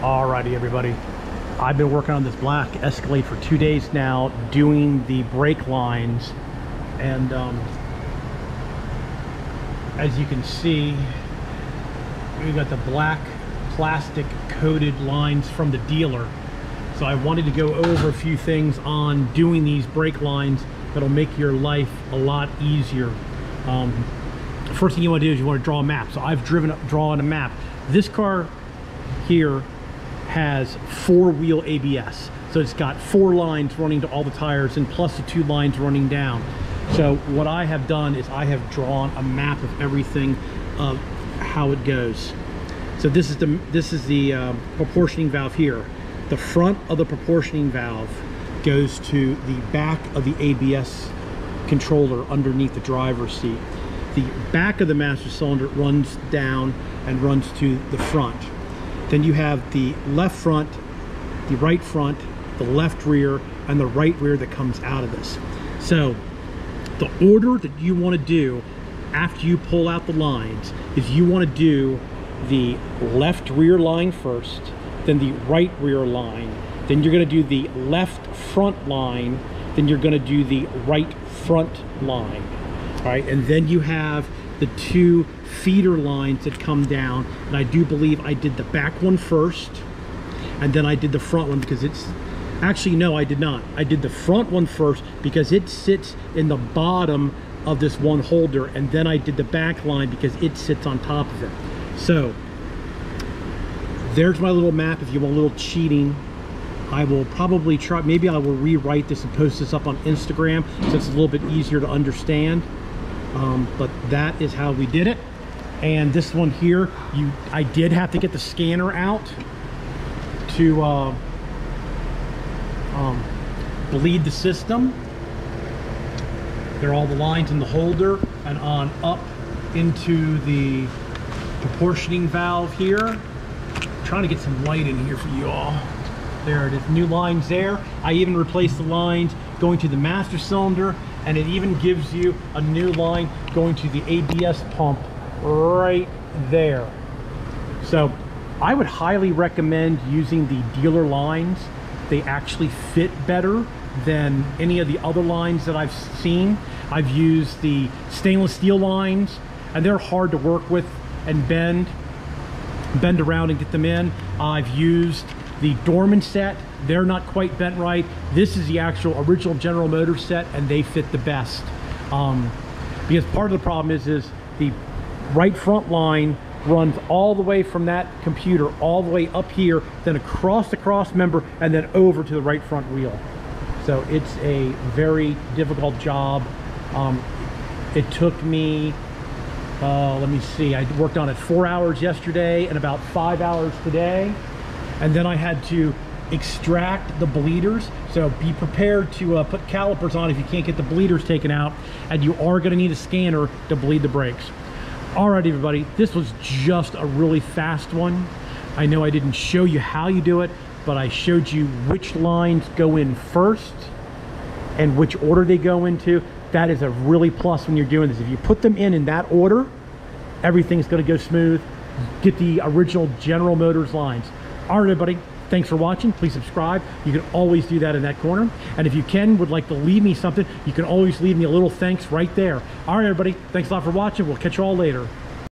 Alrighty, everybody. I've been working on this black Escalade for two days now, doing the brake lines, and um, as you can see, we got the black plastic coated lines from the dealer. So I wanted to go over a few things on doing these brake lines that'll make your life a lot easier. Um, first thing you want to do is you want to draw a map. So I've driven up, drawn a map. This car here has four-wheel ABS. So it's got four lines running to all the tires and plus the two lines running down. So what I have done is I have drawn a map of everything of how it goes. So this is the this is the uh, proportioning valve here. The front of the proportioning valve goes to the back of the ABS controller underneath the driver's seat. The back of the master cylinder runs down and runs to the front. Then you have the left front, the right front, the left rear, and the right rear that comes out of this. So the order that you want to do after you pull out the lines is you want to do the left rear line first, then the right rear line, then you're going to do the left front line, then you're going to do the right front line. All right, and then you have the two feeder lines that come down, and I do believe I did the back one first, and then I did the front one because it's actually no I did not. I did the front one first because it sits in the bottom of this one holder and then I did the back line because it sits on top of it. So there's my little map if you want a little cheating. I will probably try maybe I will rewrite this and post this up on Instagram so it's a little bit easier to understand um, but that is how we did it and this one here you I did have to get the scanner out to uh, um, bleed the system. There are all the lines in the holder and on up into the proportioning valve here. I'm trying to get some light in here for you all. There it is, new lines there. I even replaced the lines going to the master cylinder and it even gives you a new line going to the ABS pump right there. So I would highly recommend using the dealer lines they actually fit better than any of the other lines that I've seen. I've used the stainless steel lines and they're hard to work with and bend, bend around and get them in. I've used the Dorman set. They're not quite bent right. This is the actual original General Motors set and they fit the best. Um, because part of the problem is, is the right front line runs all the way from that computer all the way up here, then across the cross member, and then over to the right front wheel. So it's a very difficult job. Um, it took me, uh, let me see, I worked on it four hours yesterday and about five hours today. And then I had to extract the bleeders. So be prepared to uh, put calipers on if you can't get the bleeders taken out. And you are gonna need a scanner to bleed the brakes. All right, everybody, this was just a really fast one. I know I didn't show you how you do it, but I showed you which lines go in first and which order they go into. That is a really plus when you're doing this. If you put them in in that order, everything's gonna go smooth. Get the original General Motors lines. All right, everybody, Thanks for watching. Please subscribe. You can always do that in that corner. And if you can, would like to leave me something, you can always leave me a little thanks right there. All right, everybody. Thanks a lot for watching. We'll catch you all later.